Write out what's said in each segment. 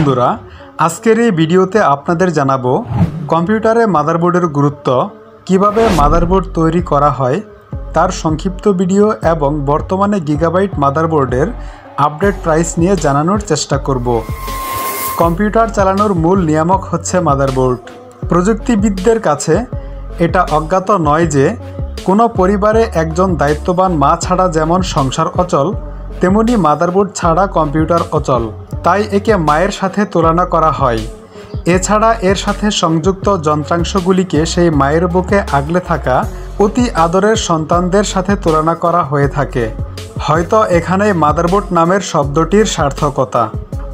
বন্ধুরা, আজকের এই ভিডিওতে আপনাদের জানাব কম্পিউটারে মাদারবোর্ডের গুরুত্ব, কীভাবে মাদারবোর্ড তৈরি করা হয়, তার সংক্ষিপ্ত ভিডিও এবং বর্তমানে গিগাবাইট মাদারবোর্ডের আপডেট প্রাইস নিয়ে জানানোর চেষ্টা করব। কম্পিউটার চালানোর মূল নিয়ামক হচ্ছে মাদারবোর্ড। প্রযুক্তিবিদদের কাছে এটা অজ্ঞাত নয় যে, কোনো পরিবারে একজন দায়িত্ববান মা ছাড়া যেমন সংসার অচল তেমনি মাদারবোর্ড ছাড়া কম্পিউটার অচল, তাই একে মায়ের সাথে তুলনা করা হয়। এছাড়া এর সাথে সংযুক্ত যন্ত্রাংশগুলিকে সেই মায়ের বুকে আগলে থাকা অতি আদরের সন্তানদের সাথে তুলনা করা হয়ে থাকে। হয়তো এখানেই মাদারবোর্ড নামের শব্দটির সার্থকতা।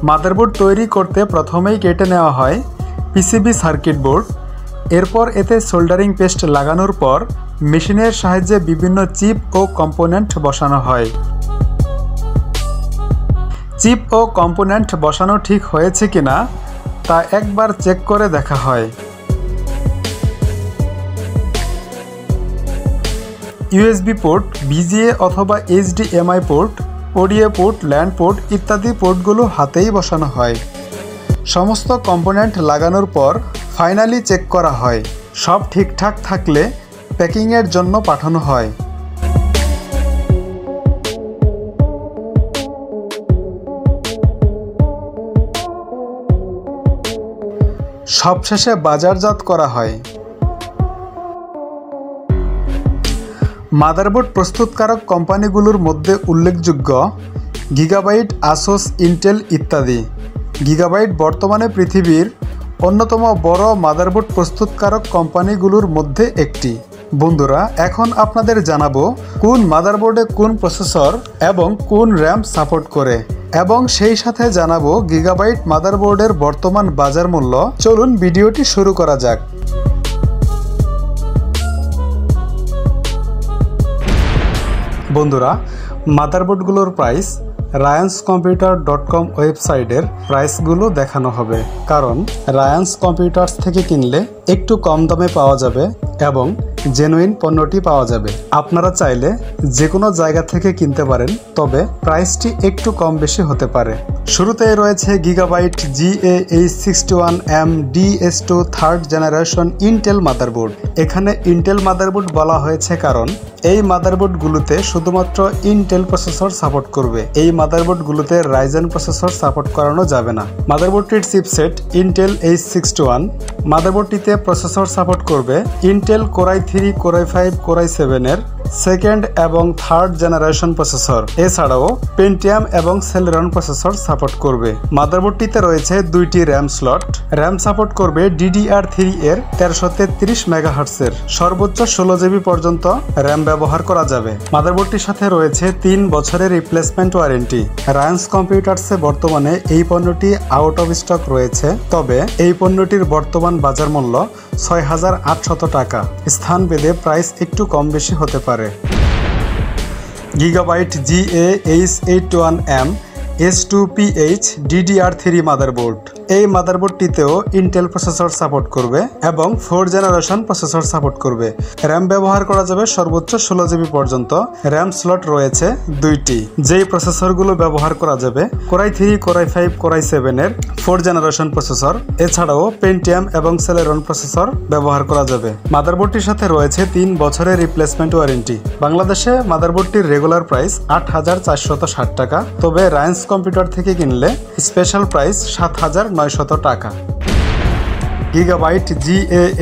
মাদারবোর্ড তৈরি করতে প্রথমেই কেটে নেওয়া হয় পিসিবি সার্কিট বোর্ড। এরপর এতে সোল্ডারিং পেস্ট লাগানোর পর মেশিনের সাহায্যে বিভিন্ন চিপ ও কম্পোনেন্ট বসানো হয়। চিপ ও কম্পোনেন্ট বসানো ঠিক হয়েছে কিনা তা একবার চেক করে দেখা হয়। ইউএসবি পোর্ট, বিজিএ অথবা এইচডিএমআই পোর্ট, ওডিএ পোর্ট, ল্যান্ড পোর্ট ইত্যাদি পোর্টগুলো হাতেই বসানো হয়। সমস্ত কম্পোনেন্ট লাগানোর পর ফাইনালি চেক করা হয়। সব ঠিকঠাক থাকলে প্যাকিংয়ের জন্য পাঠানো হয়। সবশেষে বাজারজাত করা হয়। মাদারবোর্ড প্রস্তুতকারক কোম্পানিগুলোর মধ্যে উল্লেখযোগ্য গিগাবাইট, আসোস, ইন্টেল ইত্যাদি। গিগাবাইট বর্তমানে পৃথিবীর অন্যতম বড় মাদারবোর্ড প্রস্তুতকারক কোম্পানিগুলোর মধ্যে একটি। বন্ধুরা, এখন আপনাদের জানাব কোন মাদারবোর্ডে কোন প্রসেসর এবং কোন র্যাম সাপোর্ট করে। এবং সেই সাথে জানাব গিগাবাইট মাদারবোর্ডের বর্তমান বাজার মূল্য। চলুন ভিডিওটি শুরু করা যাক। বন্ধুরা, মাদারবোর্ডগুলোর price Ryans computer dot com ওয়েবসাইটের প্রাইসগুলো দেখানো হবে। কারণ রায়ান্স কম্পিউটার্স থেকে কিনলে একটু কম দামে পাওয়া যাবে এবং জেনুইন পণ্যটি পাওয়া যাবে। আপনারা চাইলে যে কোনো জায়গা থেকে কিনতে পারেন, তবে প্রাইসটি একটু কম বেশি হতে পারে। শুরুতেই রয়েছে Gigabyte G A H sixty one M DS two third generation Intel motherboard. এখানে ইন্টেল মাদারবোর্ড বলা হয়েছে কারণ, এই মাদারবোর্ডগুলোতে শুধুমাত্র ইন্টেল প্রসেসর সাপোর্ট করবে। এই মাদারবোর্ডগুলোতে রাইজেন প্রসেসর সাপোর্ট করানো যাবে না। মাদারবোর্ডটির chipset Intel H sixty one মাদারবোর্ডটিতে processor support করবে Intel core i three core i five core i সেভেনের সেকেন্ড এবং থার্ড জেনারেশন প্রসেসর। এছাড়াও পেন্টিয়াম এবং সেলেরন প্রসেসর সাপোর্ট করবে। মাদারবোর্ডটিতে রয়েছে দুইটি র্যাম স্লট র্যাম সাপোর্ট করবে ডিডিআর থ্রি এর তেরোশো তেত্রিশ মেগাহার্সের সর্বোচ্চ ষোলো জিবি পর্যন্ত র্যাম ব্যবহার করা যাবে। মাদারবোর্ডটির সাথে রয়েছে তিন বছরের রিপ্লেসমেন্ট ওয়ারেন্টি রায়ান্স কম্পিউটার্সে বর্তমানে এই পণ্যটি আউট অফ স্টক রয়েছে। তবে এই পণ্যটির বর্তমান বাজার মূল্য ছয় হাজার আটশত টাকা। স্থান ভেদে প্রাইস একটু কম বেশি হতে পারে। Gigabyte G A H eight one M S two P H DDR three motherboard এই মাদারবোর্ডটিতেও ইন্টেল প্রসেসর সাপোর্ট করবে এবং ফোর জেনারেশন প্রসেসর সাপোর্ট করবে। র্যাম ব্যবহার করা যাবে সর্বোচ্চ ষোলো জিবি পর্যন্ত। র্যাম স্লট রয়েছে দুইটি। যেই প্রসেসরগুলো ব্যবহার করা যাবে core i three core i five core i সেভেনের ফোর জেনারেশন প্রসেসর এছাড়াও পেন্টিয়াম এবং সেলেরন প্রসেসর ব্যবহার করা যাবে। মাদারবোর্ডটির সাথে রয়েছে তিন বছরের রিপ্লেসমেন্ট ওয়ারেন্টি বাংলাদেশে মাদারবোর্ডটির রেগুলার প্রাইস আট হাজার চারশত ষাট টাকা। তবে রায়েন্স কম্পিউটার থেকে কিনলে স্পেশাল প্রাইস সাত হাজার নয়শত টাকা Gigabyte G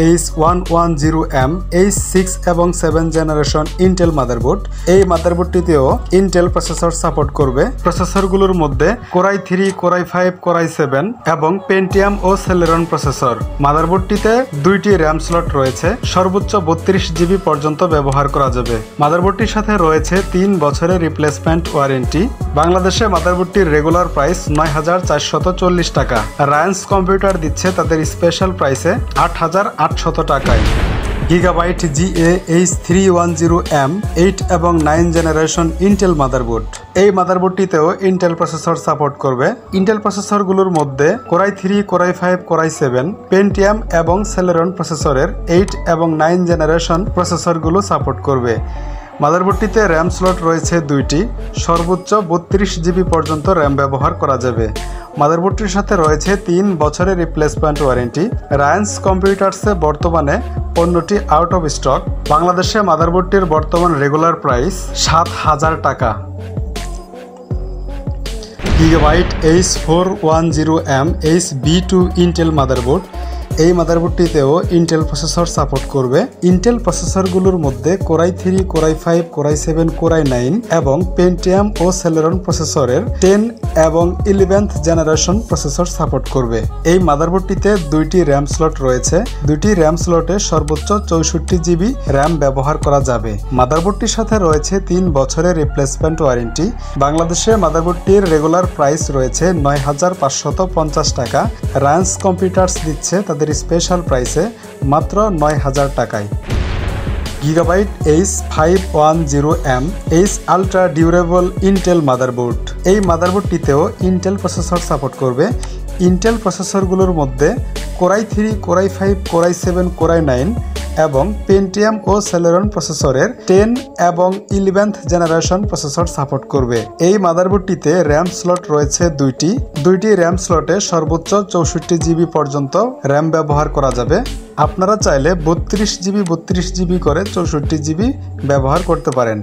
H one one zero M H six এবং সেভেন জেনারেশন ইন্টেল মাদারবোর্ড এই মাদারবোর্ডটিতেও ইন্টেল প্রসেসর সাপোর্ট করবে। প্রসেসরগুলোর মধ্যে core i three core i five core i seven এবং পেন্টিয়াম ও সেলেরন প্রসেসর মাদারবোর্ডটিতে দুইটি র্যাম স্লট রয়েছে। সর্বোচ্চ বত্রিশ জিবি পর্যন্ত ব্যবহার করা যাবে। মাদারবোর্ডটির সাথে রয়েছে তিন বছরের রিপ্লেসমেন্ট ওয়ারেন্টি বাংলাদেশে মাদারবোর্ডটির রেগুলার প্রাইস নয় হাজার চারশত চল্লিশ টাকা। রায়ান্স কম্পিউটার দিচ্ছে তাদের স্পেশাল প্রাইসে আট হাজার আটশত টাকায়। Gigabyte G A H three one zero M, eight এবং নাইন জেনারেশন ইন্টেল মাদারবোর্ড। এই মাদারবোর্ডটিতেও ইন্টেল প্রসেসর সাপোর্ট করবে। ইন্টেল প্রসেসরগুলোর মধ্যে core i three, core i five, core i seven Pentium এবং সেলেরন প্রসেসরের এইট এবং নাইন জেনারেশন প্রসেসরগুলো সাপোর্ট করবে। মাদারবোর্ডটিতে র্যাম স্লট রয়েছে দুইটি। সর্বোচ্চ বত্রিশ জিবি পর্যন্ত র্যাম ব্যবহার করা যাবে। মাদারবোর্ডটির সাথে রয়েছে তিন বছরের রিপ্লেসমেন্ট ওয়ারেন্টি রায়ান্স কম্পিউটার্সে বর্তমানে পণ্যটি আউট অফ স্টক বাংলাদেশে মাদারবোর্ডটির বর্তমান রেগুলার প্রাইস সাত হাজার টাকা। Gigabyte H four one zero M H B two Intel motherboard. এই মাদারবোর্ডটিতেও ইন্টেল প্রসেসর সাপোর্ট করবে। ইন্টেল প্রসেসরগুলোর মধ্যে core i three core i five core i seven core i nine এবং পেন্টিয়াম ও সেলেরন প্রসেসরের টেন এবং ইলেভেন্থ জেনারেশন প্রসেসর সাপোর্ট করবে। এই মাদারবোর্ডটিতে দুইটি র্যাম স্লট রয়েছে। দুইটি র্যাম স্লটে সর্বোচ্চ চৌষট্টি জিবি র্যাম ব্যবহার করা যাবে। মাদারবোর্ডটির সাথে রয়েছে তিন বছরের রিপ্লেসমেন্ট ওয়ারেন্টি বাংলাদেশে মাদারবোর্ডটির রেগুলার প্রাইস রয়েছে নয় হাজার পাঁচশত পঞ্চাশ টাকা। রান্স কম্পিউটার্স দিচ্ছে তাদের স্পেশাল প্রাইসে মাত্র নয় হাজার টাকায়। Gigabyte H five one zero M H ultra durable Intel motherboard এই মাদারবোর্ডটিতেও ইন্টেল প্রসেসর সাপোর্ট করবে। ইন্টেল প্রসেসরগুলোর মধ্যে core i three core i five core i seven core i nine এবং পেন্টিয়াম ও সেলেরন প্রসেসরের টেন এবং ইলেভেন্থ জেনারেশন প্রসেসর সাপোর্ট করবে। এই মাদারবোর্ডটিতে র্যাম স্লট রয়েছে দুইটি। দুইটি র্যাম স্লটে সর্বোচ্চ চৌষট্টি জিবি পর্যন্ত র্যাম ব্যবহার করা যাবে। আপনারা চাইলে বত্রিশ জিবি বত্রিশ জিবি করে চৌষট্টি জিবি ব্যবহার করতে পারেন।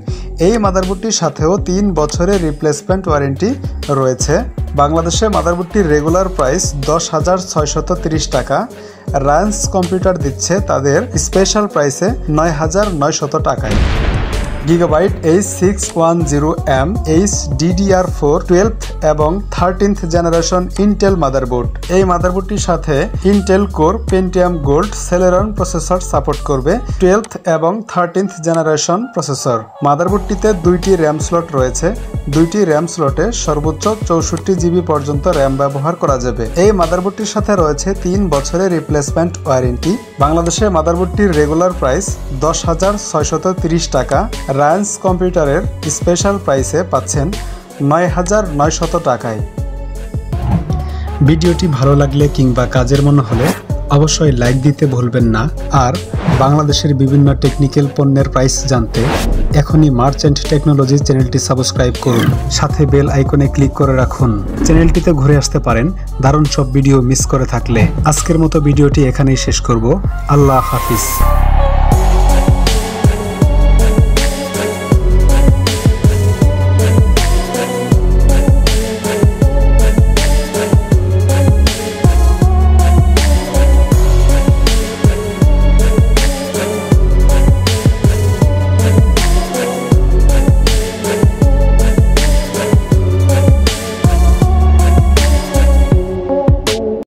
এই মাদারবোর্ডটির সাথেও তিন বছরের রিপ্লেসমেন্ট ওয়ারেন্টি রয়েছে। বাংলাদেশে মাদারবোর্ডটির রেগুলার প্রাইস দশ হাজার ছয়শত তিরিশ টাকা। রায়ান্স কম্পিউটার দিচ্ছে তাদের স্পেশাল প্রাইসে নয় হাজার নয়শত টাকায়। Gigabyte H six one zero M H DDR four twelve এবং থার্টিন্থ জেনারেশন ইন্টেল মাদারবোর্ড এই মাদারবোর্ডটির সাথে Intel core Pentium gold Celeron processor support করবে টুয়েলভ এবং থার্টিন্থ জেনারেশন প্রসেসর মাদারবোর্ডটিতে দুইটি র্যাম স্লট রয়েছে। দুইটি র্যাম স্লটে সর্বোচ্চ চৌষট্টি জিবি পর্যন্ত র্যাম ব্যবহার করা যাবে। এই মাদারবোর্ডটির সাথে রয়েছে তিন বছরের রিপ্লেসমেন্ট ওয়ারেন্টি বাংলাদেশে মাদারবোর্ডটির রেগুলার প্রাইস দশ হাজার ছয়শত তিরিশ টাকা রায়ান্স কম্পিউটারের স্পেশাল প্রাইসে পাচ্ছেন নয় হাজার নয়শত টাকায়। ভিডিওটি ভালো লাগলে কিংবা কাজের মনে হলে অবশ্যই লাইক দিতে ভুলবেন না। আর বাংলাদেশের বিভিন্ন টেকনিক্যাল পণ্যের প্রাইস জানতে এখনই মার্চেন্ট টেকনোলজি চ্যানেলটি সাবস্ক্রাইব করুন। সাথে বেল আইকনে ক্লিক করে রাখুন। চ্যানেলটিতে ঘুরে আসতে পারেন দারুণ সব ভিডিও মিস করে থাকলে। আজকের মতো ভিডিওটি এখানেই শেষ করব। আল্লাহ হাফিজ।